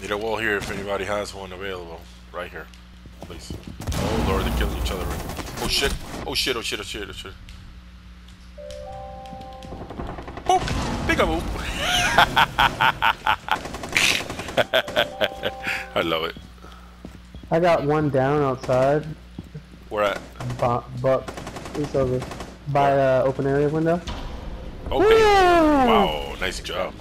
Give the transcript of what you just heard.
Need a wall here if anybody has one available. Right here. Please. Oh lord, they're killing each other. Oh shit. Oh shit, oh shit, oh shit, oh shit. Boop! Peekaboo! I love it. I got one down outside. Where at? Buck. Buck. He's over. By uh, open area window. Okay. Wow, nice job.